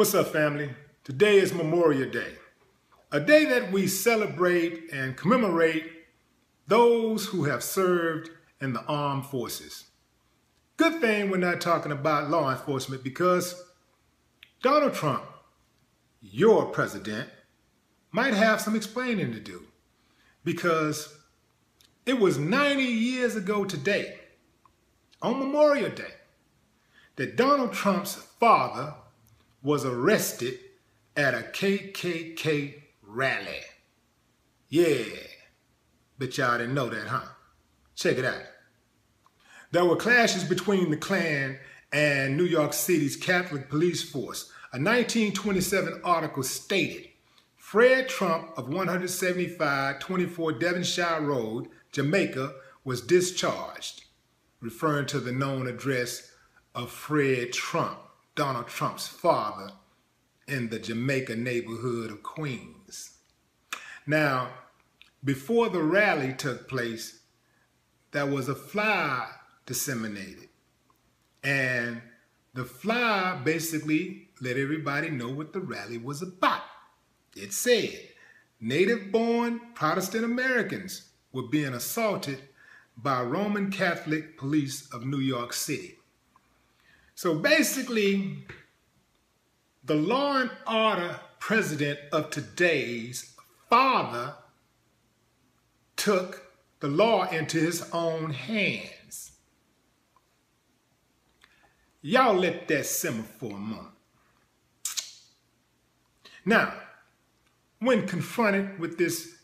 What's up, family? Today is Memorial Day, a day that we celebrate and commemorate those who have served in the armed forces. Good thing we're not talking about law enforcement because Donald Trump, your president, might have some explaining to do because it was 90 years ago today, on Memorial Day, that Donald Trump's father was arrested at a KKK rally. Yeah, bet y'all didn't know that, huh? Check it out. There were clashes between the Klan and New York City's Catholic police force. A 1927 article stated, Fred Trump of 175 24 Devonshire Road, Jamaica, was discharged, referring to the known address of Fred Trump. Donald Trump's father in the Jamaica neighborhood of Queens. Now, before the rally took place, there was a flyer disseminated. And the flyer basically let everybody know what the rally was about. It said native born Protestant Americans were being assaulted by Roman Catholic police of New York City. So basically, the law and order president of today's father took the law into his own hands. Y'all let that simmer for a moment. Now, when confronted with this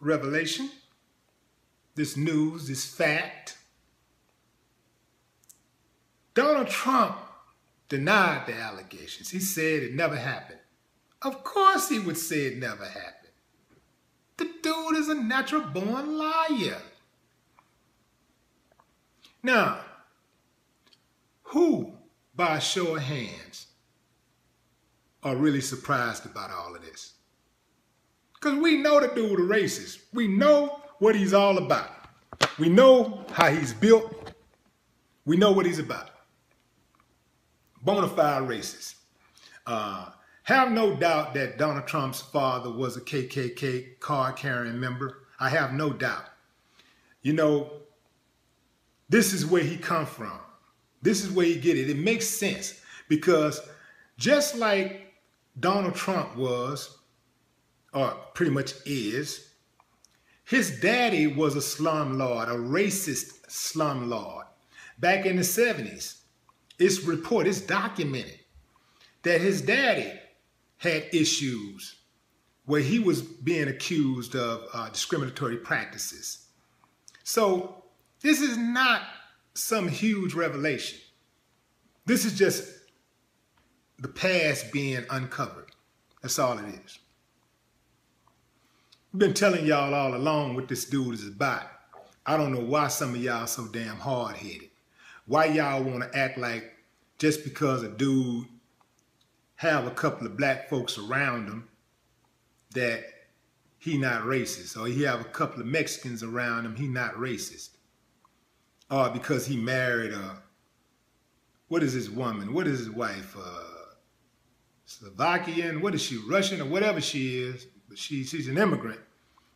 revelation, this news, this fact, Donald Trump denied the allegations. He said it never happened. Of course he would say it never happened. The dude is a natural born liar. Now, who, by show of hands, are really surprised about all of this? Because we know the dude a racist. We know what he's all about. We know how he's built. We know what he's about bona fide racist. Uh, have no doubt that Donald Trump's father was a KKK card carrying member. I have no doubt. You know, this is where he come from. This is where he get it. It makes sense because just like Donald Trump was, or pretty much is, his daddy was a slumlord, a racist slumlord back in the 70s. It's reported, it's documented that his daddy had issues where he was being accused of uh, discriminatory practices. So this is not some huge revelation. This is just the past being uncovered. That's all it is. I've been telling y'all all along what this dude is about. I don't know why some of y'all are so damn hard-headed. Why y'all want to act like just because a dude have a couple of black folks around him that he not racist, or he have a couple of Mexicans around him, he not racist, or because he married a what is his woman? What is his wife? Uh, Slovakian? What is she? Russian or whatever she is? But she she's an immigrant.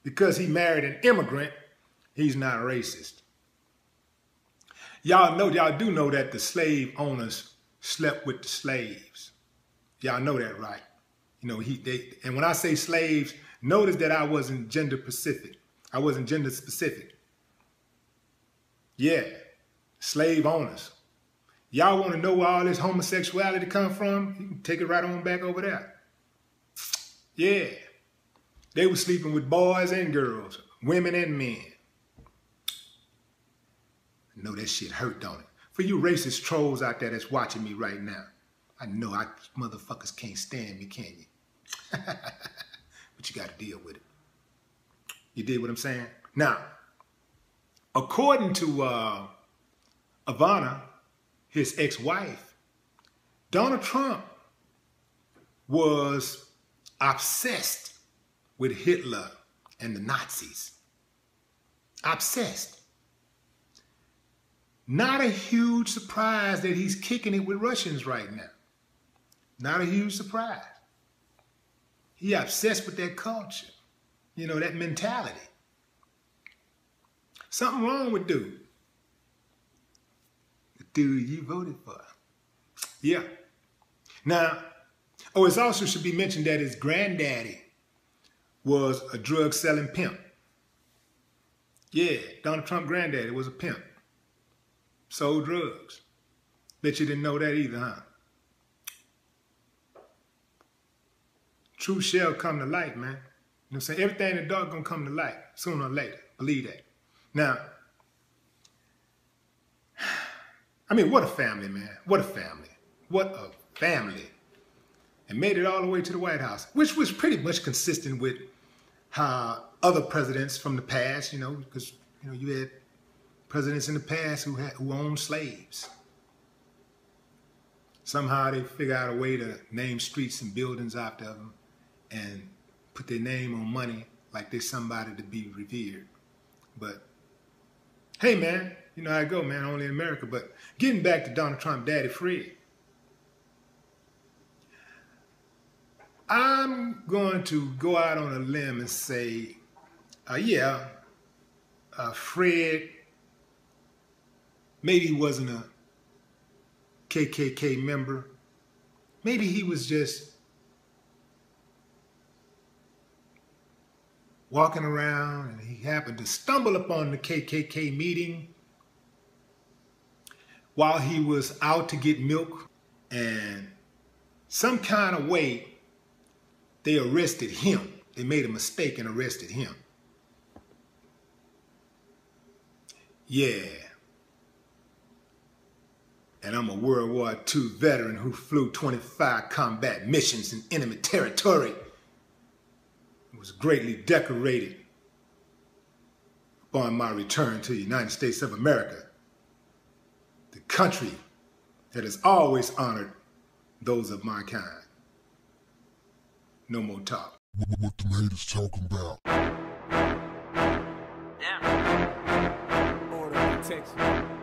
Because he married an immigrant, he's not racist. Y'all know, y'all do know that the slave owners slept with the slaves. Y'all know that, right? You know, he they and when I say slaves, notice that I wasn't gender specific. I wasn't gender specific. Yeah, slave owners. Y'all want to know where all this homosexuality come from? You can take it right on back over there. Yeah. They were sleeping with boys and girls, women and men. I know that shit hurt, don't it? For you racist trolls out there that's watching me right now, I know I motherfuckers can't stand me, can you? but you got to deal with it. You did what I'm saying? Now, according to uh, Ivana, his ex-wife, Donald Trump was obsessed with Hitler and the Nazis. Obsessed. Not a huge surprise that he's kicking it with Russians right now. Not a huge surprise. He obsessed with that culture, you know, that mentality. Something wrong with dude. The dude you voted for. Yeah. Now, oh, it also should be mentioned that his granddaddy was a drug selling pimp. Yeah, Donald Trump granddaddy was a pimp. Sold drugs. Bet you didn't know that either, huh? Truth shall come to light, man. You know what I'm saying? Everything in the dark gonna come to light sooner or later. Believe that. Now, I mean, what a family, man. What a family. What a family. And made it all the way to the White House, which was pretty much consistent with how other presidents from the past, you know, because you know you had presidents in the past who had who owned slaves. Somehow they figure out a way to name streets and buildings after them and put their name on money like they're somebody to be revered. But hey, man, you know how I go, man, only in America. But getting back to Donald Trump, Daddy Fred. I'm going to go out on a limb and say, uh, yeah, uh, Fred maybe he wasn't a KKK member. Maybe he was just walking around and he happened to stumble upon the KKK meeting while he was out to get milk and some kind of way they arrested him. They made a mistake and arrested him. Yeah. And I'm a World War II veteran who flew 25 combat missions in enemy territory was greatly decorated upon my return to the United States of America, the country that has always honored those of my kind. No more talk. What the haters talking about? Yeah. Order protection.